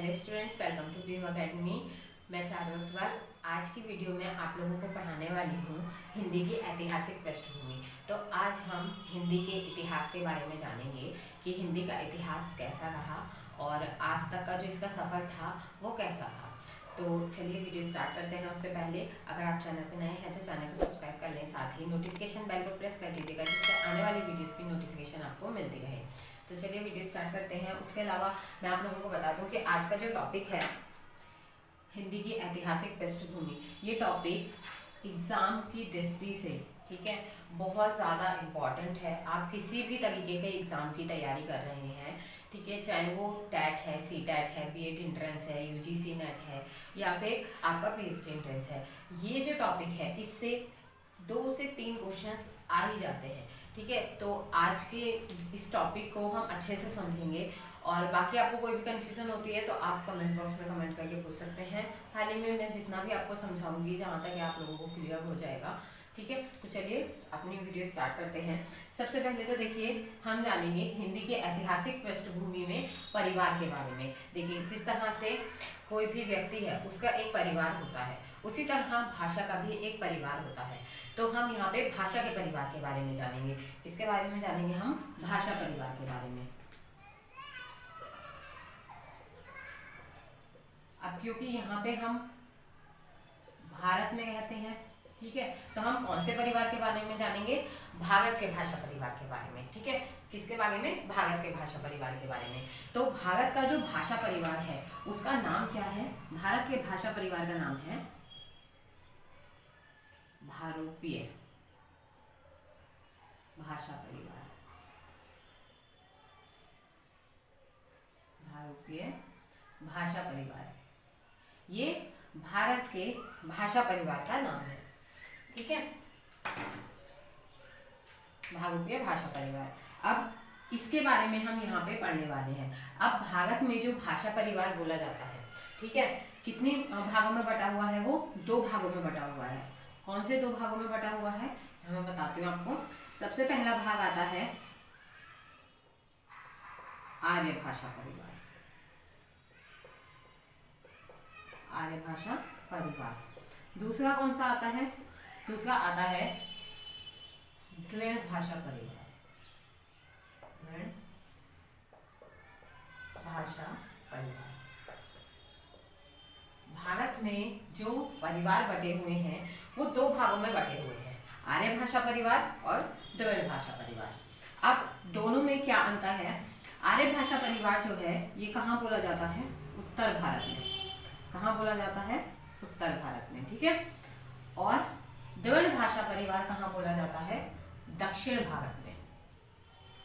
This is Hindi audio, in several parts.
Hello students welcome to B academy मैं चारू अग्रवाल, आज की वीडियो में आप लोगों को पढ़ाने वाली हूँ हिंदी की ऐतिहासिक पृष्ठभूमि। तो आज हम हिंदी के इतिहास के बारे में जानेंगे कि हिंदी का इतिहास कैसा रहा और आज तक का जो इसका सफ़र था वो कैसा था। तो चलिए वीडियो स्टार्ट करते हैं उससे पहले। अगर आप चैनल पर नए हैं तो चैनल को सब्सक्राइब कर लें, साथ ही नोटिफिकेशन बेल को प्रेस कर दीजिएगा जिससे आने वाली वीडियोज़ की नोटिफिकेशन आपको मिलती रहे। तो चलिए वीडियो स्टार्ट करते हैं। उसके अलावा मैं आप लोगों को बता दूँ कि आज का जो टॉपिक है, हिंदी की ऐतिहासिक पृष्ठभूमि, ये टॉपिक एग्ज़ाम की दृष्टि से, ठीक है, बहुत ज़्यादा इंपॉर्टेंट है। आप किसी भी तरीके के एग्ज़ाम की तैयारी कर रहे हैं, ठीक है, चाहे वो टैट है सी टैट है बी एड इंट्रेंस है यू जी सी नेट है, या फिर आपका पी एच डी इंट्रेंस है, ये जो टॉपिक है, इससे दो से तीन क्वेश्चंस आ ही जाते हैं। ठीक है? तो आज के इस टॉपिक को हम अच्छे से समझेंगे और बाकी आपको कोई भी कंफ्यूजन होती है तो आप कमेंट बॉक्स में कमेंट करके पूछ सकते हैं। हाल ही में मैं जितना भी आपको समझाऊँगी, जहाँ तक आप लोगों को क्लियर हो जाएगा। ठीक है? तो चलिए, अपनी वीडियो स्टार्ट करते हैं। सबसे पहले तो देखिए, हम जानेंगे हिंदी के ऐतिहासिक पृष्ठभूमि में परिवार के बारे में। देखिए, जिस तरह से कोई भी व्यक्ति है, उसका एक परिवार होता है। उसी तरह भाषा का भी एक परिवार होता है। तो हम यहाँ पे भाषा के परिवार के बारे में जानेंगे। किसके बारे में जानेंगे हम? भाषा परिवार के बारे में। अब क्योंकि यहाँ पे हम भारत में रहते हैं, ठीक है तो हम कौन से परिवार के बारे में जानेंगे? भारत के भाषा परिवार के बारे में, ठीक है? किसके बारे में? भारत के भाषा परिवार के बारे में। तो भारत का जो भाषा परिवार है, उसका नाम क्या है? भारत के भाषा परिवार का नाम है भारूपीय भाषा परिवार। भारूपीय भाषा परिवार। ये भारत के भाषा परिवार का नाम है। ठीक है? भारतीय भाषा परिवार। अब इसके बारे में हम यहाँ पे पढ़ने वाले हैं। अब भारत में जो भाषा परिवार बोला जाता है, ठीक है? कितने भागों में बटा हुआ है वो? दो भागों में बटा हुआ है। कौन से दो भागों में बटा हुआ है मैं बताती हूँ आपको। सबसे पहला भाग आता है आर्य भाषा परिवार। आर्य भाषा परिवार। दूसरा कौन सा आता है? दूसरा आता है द्रविड़ भाषा परिवार। भाषा परिवार। भारत में जो परिवार बटे हुए हैं, वो दो भागों में बटे हुए हैं। आर्य भाषा परिवार और द्रविड़ भाषा परिवार। अब दोनों में क्या अंतर है? आर्य भाषा परिवार जो है, ये कहाँ बोला जाता है? उत्तर भारत में। कहाँ बोला जाता है? उत्तर भारत में, ठीक है? और द्रविड़ भाषा परिवार कहाँ बोला जाता है? दक्षिण भारत में।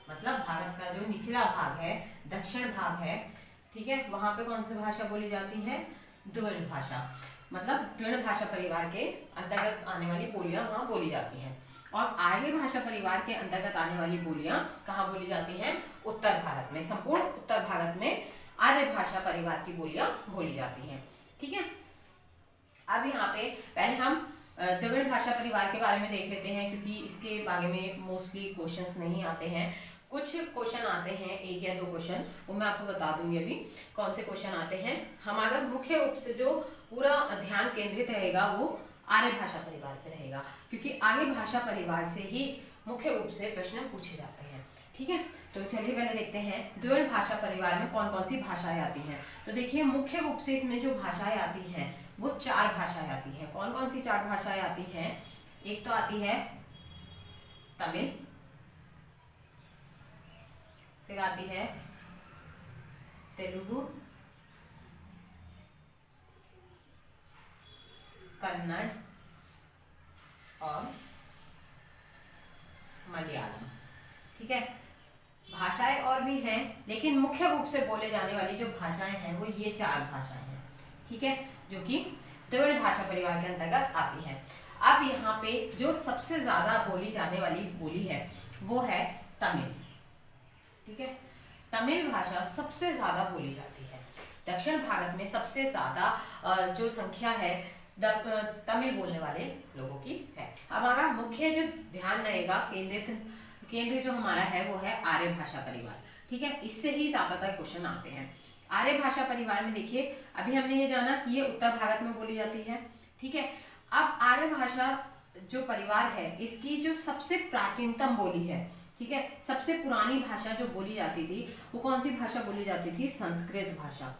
मतलब भारत का जो निचला भाग है, दक्षिण भाग है, ठीक है? वहाँ पे कौन सी भाषा बोली जाती है? द्रविड़ भाषा। मतलब द्रविड़ भाषा परिवार के अंतर्गत आने वाली बोलियाँ वहाँ बोली जाती हैं। और आर्य भाषा परिवार के अंतर्गत आने वाली बोलियाँ कहाँ बोली जाती हैं? उत्तर भारत में। संपूर्ण उत्तर भारत में आर्य भाषा परिवार की बोलियाँ बोली जाती हैं। ठीक है? अब यहाँ पे पहले हम द्रविड़ भाषा परिवार के बारे में देख लेते हैं, क्योंकि इसके बारे में मोस्टली क्वेश्चंस नहीं आते हैं। कुछ क्वेश्चन आते हैं, एक या दो क्वेश्चन वो मैं आपको बता दूँगी अभी, कौन से क्वेश्चन आते हैं। हमारा मुख्य रूप से जो पूरा ध्यान केंद्रित रहेगा, वो आर्य भाषा परिवार पे रहेगा, क्योंकि आर्य भाषा परिवार से ही मुख्य रूप से प्रश्न पूछे जाते हैं, ठीक है? तो चलिए पहले देखते हैं द्रविड़ भाषा परिवार में कौन कौन सी भाषाएँ आती हैं? तो देखिए, मुख्य रूप से इसमें जो भाषाएँ आती हैं, वो चार भाषाएँ आती हैं। कौन कौन सी चार भाषाएँ आती हैं? एक तो आती है तमिल फिर आती है तेलुगु, कन्नड़ और मलयालम। ठीक है? भाषाएँ और भी हैं, लेकिन मुख्य रूप से बोले जाने वाली जो भाषाएँ हैं, वो ये चार भाषाएँ हैं। ठीक है? जो कि द्रविड़ भाषा परिवार के अंतर्गत आती है। अब यहाँ पे जो सबसे ज़्यादा बोली जाने वाली बोली है, वो है तमिल। ठीक है? तमिल भाषा सबसे ज़्यादा बोली जाती है। दक्षिण भारत में सबसे ज़्यादा जो संख्या है तमिल बोलने वाले लोगों की है। हमारा मुख्य जो ध्यान रहेगा, केंद्रित, केंद्र जो हमारा है, वो है आर्य भाषा परिवार। ठीक है? इससे ही ज़्यादातर क्वेश्चन आते हैं। आर्य भाषा परिवार में देखिए, अभी हमने ये जाना कि ये उत्तर भारत में बोली जाती है। ठीक है? अब आर्य भाषा जो परिवार है, इसकी जो सबसे प्राचीनतम बोली है ठीक है? सबसे पुरानी भाषा जो बोली जाती थी, वो कौन सी भाषा बोली जाती थी? संस्कृत भाषा।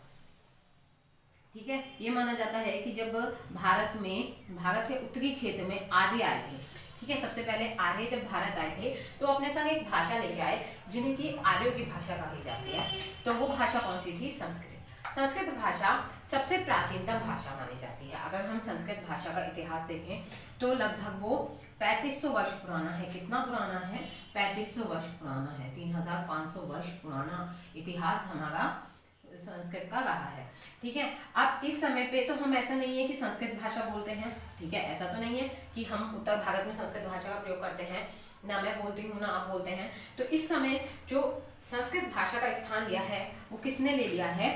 ठीक है? ये माना जाता है कि जब भारत में, भारत के उत्तरी क्षेत्र में आर्य आए थे, ठीक है? सबसे पहले आर्य जब भारत आए थे तो अपने संग एक भाषा लेके आए, जिन्हें की आर्यों की भाषा कही जाती है। तो वो भाषा कौन सी थी? संस्कृत। संस्कृत भाषा सबसे प्राचीनतम भाषा मानी जाती है। अगर हम संस्कृत भाषा का इतिहास देखें तो लगभग वो 3500 वर्ष पुराना है। कितना पुराना है? 3500 वर्ष पुराना है। 3500 वर्ष पुराना इतिहास हमारा संस्कृत का रहा है। ठीक है? अब इस समय पे तो हम ऐसा नहीं है कि संस्कृत भाषा बोलते हैं। ठीक है? ऐसा तो नहीं है कि हम उत्तर भारत में संस्कृत भाषा का प्रयोग करते हैं। ना मैं बोलती हूँ, ना आप बोलते हैं। तो इस समय जो संस्कृत भाषा का स्थान लिया है, वो किसने ले लिया है?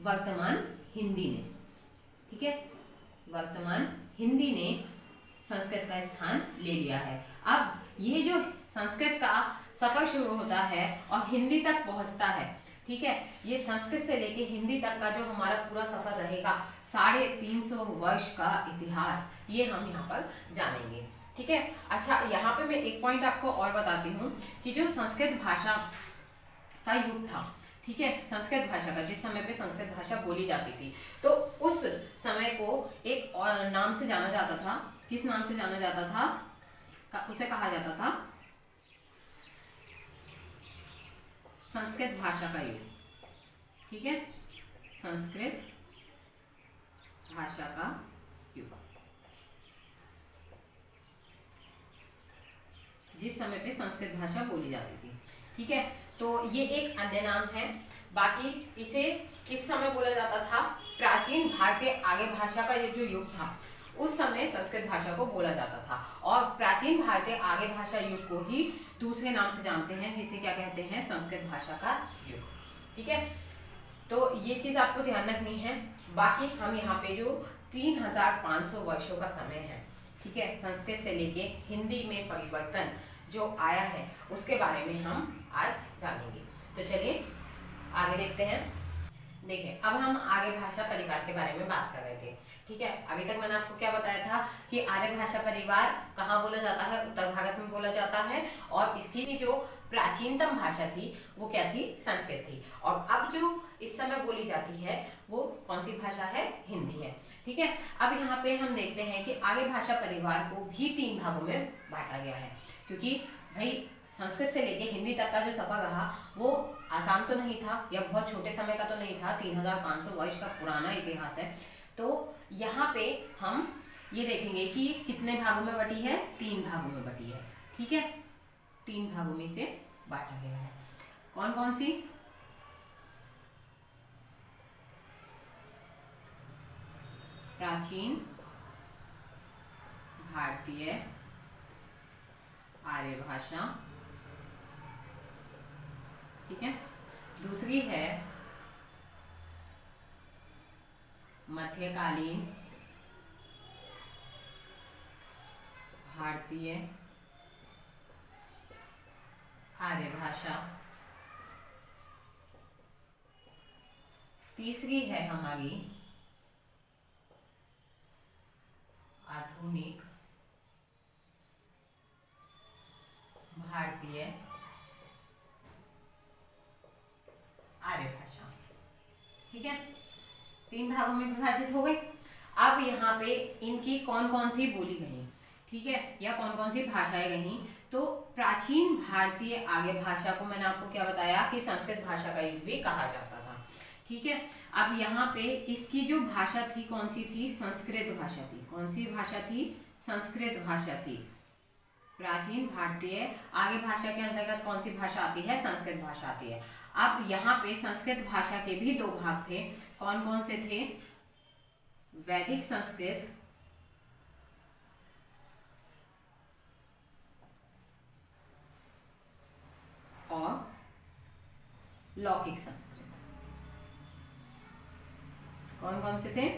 वर्तमान हिंदी ने, ठीक है? वर्तमान हिंदी ने संस्कृत का स्थान ले लिया है। अब ये जो संस्कृत का सफ़र शुरू होता है और हिंदी तक पहुँचता है, ठीक है? ये संस्कृत से लेके हिंदी तक का जो हमारा पूरा सफ़र रहेगा, साढ़े तीन सौ वर्ष का इतिहास, ये हम यहाँ पर जानेंगे, ठीक है? अच्छा यहाँ पे मैं एक पॉइंट आपको और बताती हूँ कि जो संस्कृत भाषा का युग था ठीक है? संस्कृत भाषा का, जिस समय पे संस्कृत भाषा बोली जाती थी। तो उस समय को एक और नाम से जाना जाता था। किस नाम से जाना जाता था? उसे कहा जाता था संस्कृत भाषा का युग। ठीक है? संस्कृत भाषा का युग। जिस समय पे संस्कृत भाषा बोली जाती थी। ठीक है? तो ये एक अन्य नाम है। बाकी इसे किस समय बोला जाता था? प्राचीन भारतीय आगे भाषा का ये जो युग था, उस समय संस्कृत भाषा को बोला जाता था। और प्राचीन भारतीय आगे भाषा युग को ही दूसरे नाम से जानते हैं, जिसे क्या कहते हैं? संस्कृत भाषा का युग। ठीक है? तो ये चीज़ आपको ध्यान रखनी है। बाकी हम यहाँ पे जो तीन हज़ार पाँच सौ वर्षों का समय है, ठीक है? संस्कृत से लेके हिंदी में परिवर्तन जो आया है, उसके बारे में हम आज जानेंगे। तो चलिए, आगे देखते हैं। देखिए, अब हम आगे भाषा परिवार के बारे में बात कर रहे थे। ठीक है, अभी तक मैंने आपको क्या बताया था कि आर्य भाषा परिवार कहाँ बोला जाता है? उत्तर भारत में बोला जाता है और इसकी जो प्राचीनतम भाषा थी, वो क्या थी? संस्कृत थी। और अब जो इस समय बोली जाती है, वो कौन सी भाषा है? हिंदी है। ठीक है? अब यहाँ पे हम देखते हैं कि आगे भाषा परिवार को भी तीन भागों में बांटा गया है। क्योंकि भाई, संस्कृत से लेके हिंदी तक का जो सफ़र रहा, वो आसान तो नहीं था, या बहुत छोटे समय का तो नहीं था, तीन हज़ार पाँच सौ वर्ष का पुराना इतिहास है। तो यहाँ पे हम ये देखेंगे कि कितने भागों में बटी है? तीन भागों में बटी है। ठीक है? तीन भागों में से बांटा गया है। कौन कौन सी? प्राचीन भारतीय आर्य भाषा। ठीक है? दूसरी है मध्यकालीन भारतीय आर्य भाषा। तीसरी है हमारी आधुनिक भारतीय आर्य भाषा। ठीक है? तीन भागों में विभाजित हो गई अब यहाँ पे इनकी कौन कौन सी बोली गई? ठीक है? या कौन कौन सी भाषाएँ गई? तो प्राचीन भारतीय आगे भाषा को मैंने आपको क्या बताया कि संस्कृत भाषा का युग भी कहा जाता था ठीक है? अब यहाँ पे इसकी जो भाषा थी, कौन सी थी? संस्कृत भाषा थी। कौन सी भाषा थी? संस्कृत भाषा थी। प्राचीन भारतीय, आगे भाषा के अंतर्गत कौन सी भाषा आती है? संस्कृत भाषा आती है। अब यहाँ पे संस्कृत भाषा के भी दो भाग थे। कौन कौन से थे? वैदिक संस्कृत, और लौकिक संस्कृत। कौन कौन से थे?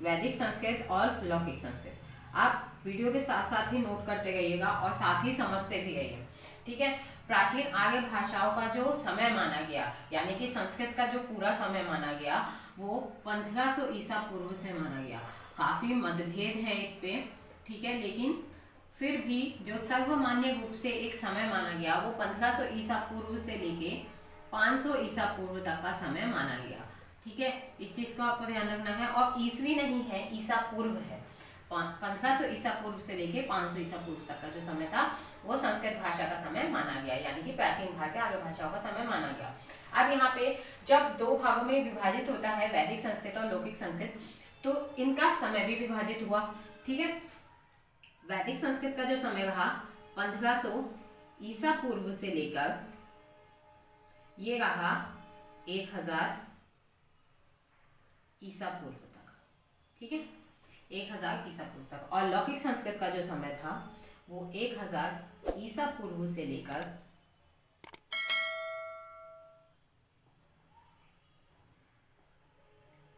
वैदिक संस्कृत और लौकिक संस्कृत। आप वीडियो के साथ साथ ही नोट करते गइएगा और साथ ही समझते भी गइए ठीक है? प्राचीन आर्य भाषाओं का जो समय माना गया, यानी कि संस्कृत का जो पूरा समय माना गया, वो 1500 ईसा पूर्व से माना गया। काफ़ी मतभेद है इस पे, ठीक है? लेकिन फिर भी जो सर्वमान्य रूप से एक समय माना गया, वो 1500 ईसा पूर्व से लेके 500 ईसा पूर्व तक का समय माना गया। ठीक है? इस चीज़ को आपको ध्यान रखना है। और ईसवी नहीं है, ईसा पूर्व है। पंद्रह सौ ईसा पूर्व से लेके पाँच सौ ईसा पूर्व तक का जो समय था, वो संस्कृत भाषा का समय माना गया, यानी कि प्राचीन भारतीय आर्य भाषाओं का समय माना गया। अब यहाँ पे जब दो भागों में विभाजित होता है, वैदिक संस्कृत और लौकिक संस्कृत तो इनका समय भी विभाजित हुआ, ठीक है? वैदिक संस्कृत का जो समय रहा, पंद्रह सो ईसा पूर्व से लेकर, ये रहा एक हज़ार ईसा पूर्व तक। ठीक है? एक हज़ार ईसा पूर्व तक। और लौकिक संस्कृत का जो समय था, वो एक हज़ार ईसा पूर्व से लेकर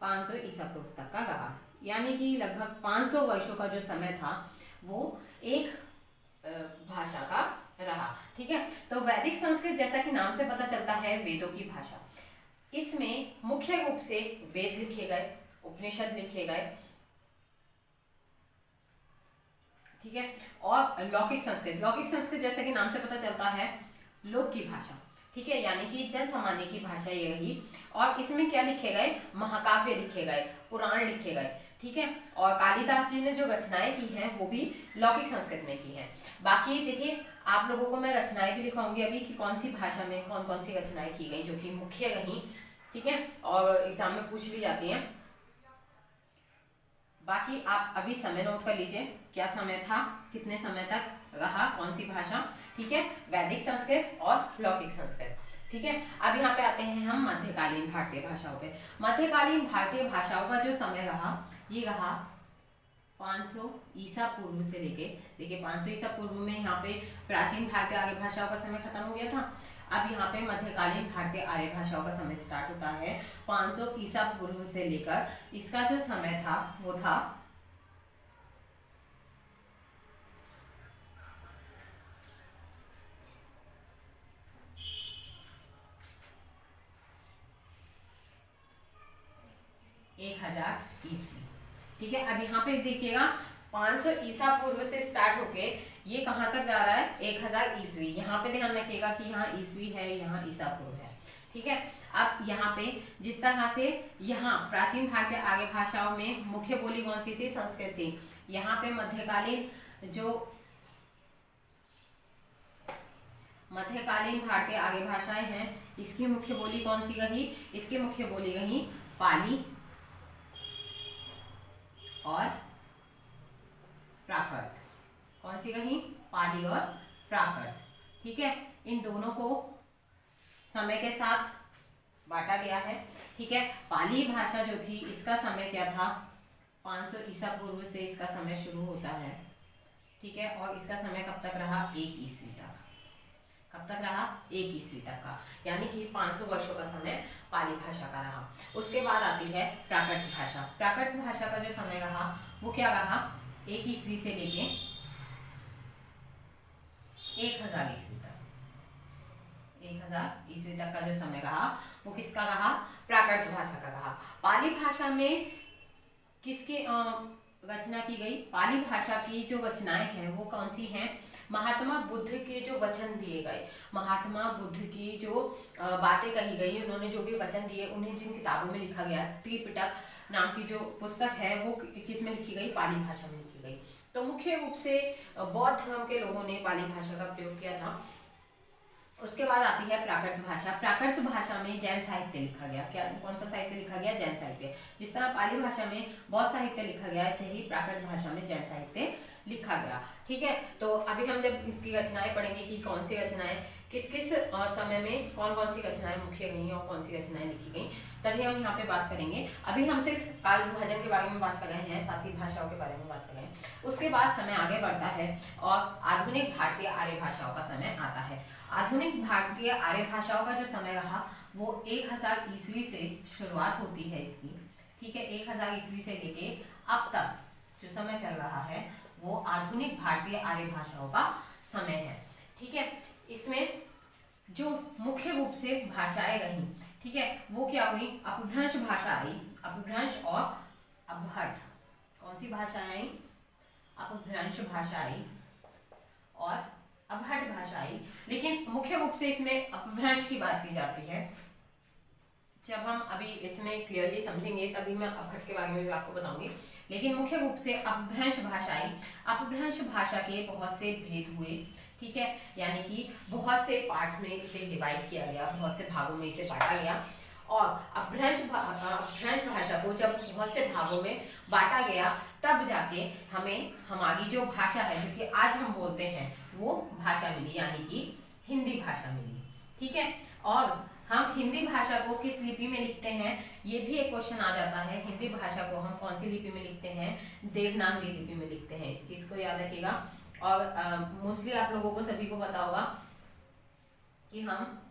पाँच सौ ईसा पूर्व तक का रहा। यानी कि लगभग 500 वर्षों का जो समय था, वो एक भाषा का रहा। ठीक है? तो वैदिक संस्कृत जैसा कि नाम से पता चलता है, वेदों की भाषा। इसमें मुख्य रूप से वेद लिखे गए, उपनिषद लिखे गए, ठीक है? और लौकिक संस्कृत लौकिक संस्कृत जैसे कि नाम से पता चलता है, लोक की भाषा। ठीक है? यानी कि जन सामान्य की भाषा ये रही और इसमें क्या लिखे गए? महाकाव्य लिखे गए, पुराण लिखे गए, ठीक है? और कालिदास जी ने जो रचनाएँ की हैं, वो भी लौकिक संस्कृत में की हैं। बाकी देखिए, आप लोगों को मैं रचनाएँ भी लिखवाऊँगी अभी कि कौन सी भाषा में कौन कौन सी रचनाएँ की गई, जो कि मुख्य रही, ठीक है? और एग्ज़ाम में पूछ ली जाती हैं। बाकी आप अभी समय नोट कर लीजिए, क्या समय था, कितने समय तक रहा कौन सी भाषा ठीक है? वैदिक संस्कृत और लौकिक संस्कृत। ठीक है? अब यहाँ पे आते हैं हम मध्यकालीन भारतीय भाषाओं पे। मध्यकालीन भारतीय भाषाओं का जो समय रहा, ये रहा 500 ईसा पूर्व से लेके। देखिए 500 ईसा पूर्व में यहाँ पे प्राचीन भारतीय आर्य भाषाओं का समय खत्म हो गया था। अब यहाँ पे मध्यकालीन भारतीय आर्य भाषाओं का समय स्टार्ट होता है। 500 ईसा पूर्व से लेकर इसका जो समय था, वो था एक हज़ार ईस्वी ठीक है? अब यहाँ पे देखिएगा 500 ईसा पूर्व से स्टार्ट होके ये कहाँ तक जा रहा है? एक हज़ार ईस्वी। यहाँ पे ध्यान रखिएगा कि यहाँ ईस्वी है, यहाँ ईसा पूर्व है। ठीक है? अब यहाँ पे जिस तरह से यहाँ प्राचीन भारतीय आगे भाषाओं में मुख्य बोली कौन सी थी? संस्कृत थी। यहाँ पे मध्यकालीन जो मध्यकालीन भारतीय आगे भाषाएँ हैं, इसकी मुख्य बोली कौन सी रही? इसकी मुख्य बोली रही पाली। और प्राकृत कौन सी कहीं? पाली और प्राकृत ठीक है? इन दोनों को समय के साथ बांटा गया है। ठीक है? पाली भाषा जो थी, इसका समय क्या था? 500 ईसा पूर्व से इसका समय शुरू होता है। ठीक है? और इसका समय कब तक रहा? एक ईस्वी तक। कब तक रहा? एक ईस्वी तक का। यानी कि 500 वर्षों का समय पाली भाषा का रहा। उसके बाद आती है प्राकृत भाषा। प्राकृत भाषा का जो समय रहा, वो क्या रहा? एक ईस्वी से लेके एक हज़ार ईस्वी तक। एक हज़ार ईस्वी तक का जो समय रहा, वो किसका रहा? प्राकृत भाषा का रहा। पाली भाषा में किसके रचना की गई? पाली भाषा की जो रचनाएँ हैं, वो कौन सी हैं? महात्मा बुद्ध के जो वचन दिए गए, महात्मा बुद्ध की जो बातें कही गई, उन्होंने जो भी वचन दिए, उन्हें जिन किताबों में लिखा गया, त्रिपिटक नाम की जो पुस्तक है, वो किसमें लिखी गई? पाली भाषा में लिखी गई। तो मुख्य रूप से बौद्ध धर्म के लोगों ने पाली भाषा का प्रयोग किया था। उसके बाद आती है प्राकृत भाषा। प्राकृत भाषा में जैन साहित्य लिखा गया। क्या कौन सा साहित्य लिखा गया? जैन साहित्य। जिस तरह पाली भाषा में बौद्ध साहित्य लिखा गया, ऐसे ही प्राकृत भाषा में जैन साहित्य लिखा गया, ठीक है? तो अभी हम जब इसकी रचनाएँ पढ़ेंगे कि कौन सी रचनाएँ, किस किस समय में कौन कौन सी रचनाएँ मुख्य रही और कौन सी रचनाएँ लिखी गई, तभी हम यहाँ पे बात करेंगे। अभी हम सिर्फ़ काल विभाजन के बारे में बात कर रहे हैं, साथ ही भाषाओं के बारे में बात कर रहे हैं। उसके बाद समय आगे बढ़ता है और आधुनिक भारतीय आर्य भाषाओं का समय आता है। आधुनिक भारतीय आर्य भाषाओं का जो समय रहा, वो एक हज़ार ईस्वी से शुरुआत होती है इसकी, ठीक है? एक हज़ार ईस्वी से लेके अब तक जो समय चल रहा है वो आधुनिक भारतीय आर्य भाषाओं का समय है। ठीक है? इसमें जो मुख्य रूप से भाषाएँ रही, ठीक है? वो क्या हुई? अपभ्रंश भाषा आई। अपभ्रंश और अपभट कौन सी भाषा आई? अपभ्रंश भाषा आई और अपभट भाषा आई। लेकिन मुख्य रूप से इसमें अपभ्रंश की बात की जाती है। जब हम अभी इसमें क्लियरली समझेंगे, तभी मैं अपभट के बारे में भी आपको बताऊँगी। लेकिन मुख्य रूप से अपभ्रंश भाषा आई अपभ्रंश भाषा के बहुत से भेद हुए, ठीक है? यानी कि बहुत से पार्ट्स में इसे डिवाइड किया गया, बहुत से भागों में इसे बांटा गया और अपभ्रंश अपभ्रंश भाषा को जब बहुत से भागों में बांटा गया, तब जाके हमें हमारी जो भाषा है, जो कि आज हम बोलते हैं, वो भाषा मिली, यानी कि हिंदी भाषा मिली, ठीक है? और हम हिंदी भाषा को किस लिपि में लिखते हैं, ये भी एक क्वेश्चन आ जाता है। हिंदी भाषा को हम कौन सी लिपि में लिखते हैं? देवनागरी लिपि में लिखते हैं। इस चीज़ को याद रखिएगा। और मोस्टली आप लोगों को सभी को पता होगा कि हम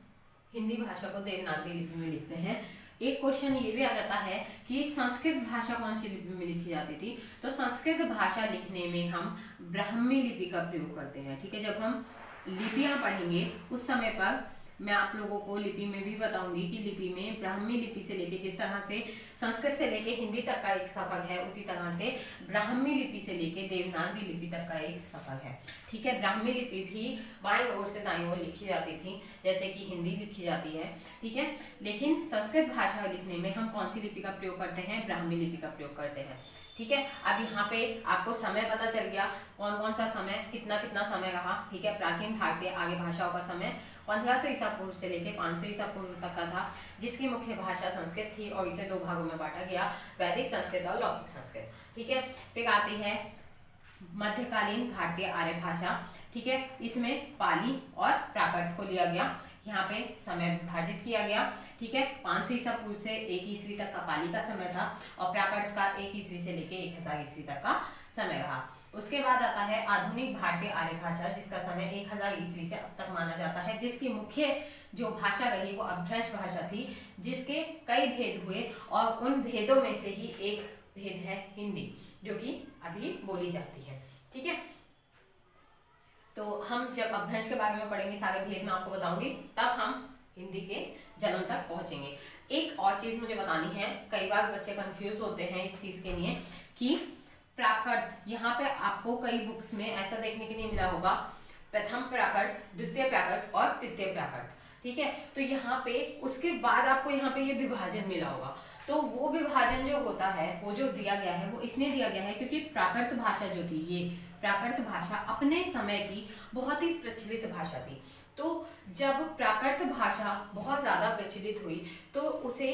हिंदी भाषा को देवनागरी लिपि में लिखते हैं। एक क्वेश्चन ये भी आ जाता है कि संस्कृत भाषा कौन सी लिपि में लिखी जाती थी? तो संस्कृत भाषा लिखने में हम ब्राह्मी लिपि का प्रयोग करते हैं, ठीक है? जब हम लिपियाँ पढ़ेंगे, उस समय पर मैं आप लोगों को लिपि में भी बताऊँगी कि लिपि में ब्राह्मी लिपि से लेके जिस तरह से संस्कृत से लेके हिंदी तक का एक सफ़र है, उसी तरह से ब्राह्मी लिपि से लेके देवनागरी लिपि तक का एक सफ़र है। ठीक है, ब्राह्मी लिपि भी बाई ओर से दाई ओर लिखी जाती थी, जैसे कि हिंदी लिखी जाती है। ठीक है, लेकिन संस्कृत भाषा लिखने में हम कौन सी लिपि का प्रयोग करते हैं? ब्राह्मी लिपि का प्रयोग करते हैं। ठीक है, अब यहाँ पे आपको समय पता चल गया कौन कौन सा समय कितना कितना समय रहा? ठीक है, प्राचीन भारतीय आगे भाषाओं का समय पंद्रह सौ ईसा पूर्व से लेकर पाँच सौ ईसा पूर्व तक का था, जिसकी मुख्य भाषा संस्कृत थी और इसे दो भागों में बांटा गया, वैदिक संस्कृत और लौकिक संस्कृत। ठीक है? फिर आती है मध्यकालीन भारतीय आर्य भाषा। ठीक है? इसमें पाली और प्राकृत को लिया गया। यहाँ पे समय विभाजित किया गया। ठीक है? पाँच सौ ईसा पूर्व से एक ईस्वी तक का पाली का समय था और प्राकृत का एक ईस्वी से लेके एक हज़ार ईस्वी तक का समय रहा। उसके बाद आता है आधुनिक भारतीय आर्य भाषा, जिसका समय एक हज़ार ईस्वी से अब तक माना जाता है, जिसकी मुख्य जो भाषा रही वो अभ्रंश भाषा थी, जिसके कई भेद हुए और उन भेदों में से ही एक भेद है हिंदी, जो कि अभी बोली जाती है। ठीक है? तो हम जब अभ्रंश के बारे में पढ़ेंगे, सारे भेद में आपको बताऊँगी, तब हम हिंदी के जन्म तक पहुँचेंगे। एक और चीज़ मुझे बतानी है, कई बार बच्चे कंफ्यूज होते हैं इस चीज़ के लिए कि प्राकृत यहाँ पे आपको कई बुक्स में ऐसा देखने के लिए मिला होगा। प्रथम प्राकृत द्वितीय प्राकृत और तृतीय प्राकृत ठीक है? तो यहाँ पे उसके बाद आपको यहाँ पे ये विभाजन मिला होगा। तो वो विभाजन जो होता है, वो जो दिया गया है, वो इसने दिया गया है क्योंकि प्राकृत भाषा जो थी ये प्राकृत भाषा अपने समय की बहुत ही प्रचलित भाषा थी। तो जब प्राकृत भाषा बहुत ज़्यादा प्रचलित हुई तो उसे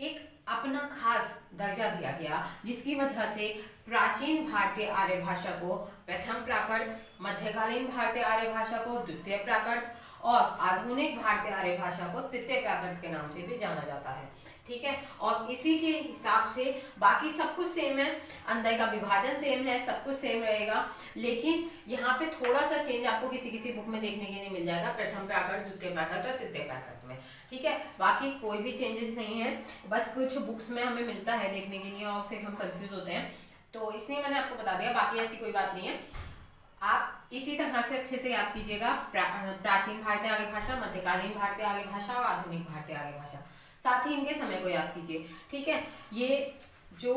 एक अपना खास दर्जा दिया गया, जिसकी वजह से प्राचीन भारतीय आर्य भाषा को, प्रथम प्राकृत मध्यकालीन भारतीय आर्य भाषा को, द्वितीय प्राकृत और आधुनिक भारतीय आर्य भाषा को तृतीय प्राकृत के नाम से भी जाना जाता है। ठीक है? और इसी के हिसाब से बाकी सब कुछ सेम है। अंदर का विभाजन सेम है, सब कुछ सेम रहेगा। लेकिन यहाँ पे थोड़ा सा चेंज आपको किसी किसी बुक में देखने के लिए मिल जाएगा। प्रथम प्राकृत द्वितीय प्राकृत और तृतीय प्राकृत में। ठीक है? बाकी कोई भी चेंजेस नहीं है। बस कुछ बुक्स में हमें मिलता है देखने के लिए और फिर हम कंफ्यूज होते हैं। तो इसलिए मैंने आपको बता दिया बाकी ऐसी कोई बात नहीं है। आप इसी तरह से अच्छे से याद कीजिएगा प्रा, प्राचीन भारतीय आगे भाषा मध्यकालीन भारतीय आगे भाषा और आधुनिक भारतीय आगे भाषा। साथ ही इनके समय को याद कीजिए ठीक है? ये जो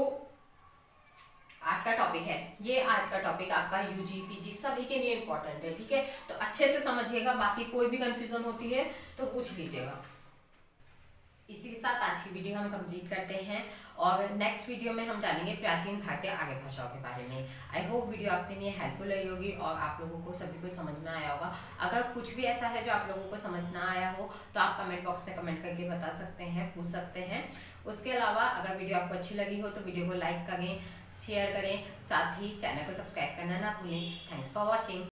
आज का टॉपिक है ये आज का टॉपिक आपका यूजी पीजी सभी के लिए इंपॉर्टेंट है ठीक है? तो अच्छे से समझिएगा बाकी कोई भी कंफ्यूजन होती है तो पूछ लीजिएगा। इसी के साथ आज की वीडियो हम कंप्लीट करते हैं। और नेक्स्ट वीडियो में हम जानेंगे प्राचीन भारतीय आगे भाषाओं के बारे में। आई होप वीडियो आपके लिए हेल्पफुल रही होगी और आप लोगों को सभी को समझ में आया होगा। अगर कुछ भी ऐसा है जो आप लोगों को समझ ना आया हो तो आप कमेंट बॉक्स में कमेंट करके बता सकते हैं, पूछ सकते हैं। उसके अलावा अगर वीडियो आपको अच्छी लगी हो तो वीडियो को लाइक करें शेयर करें। साथ ही चैनल को सब्सक्राइब करना ना भूलें। Thanks for watching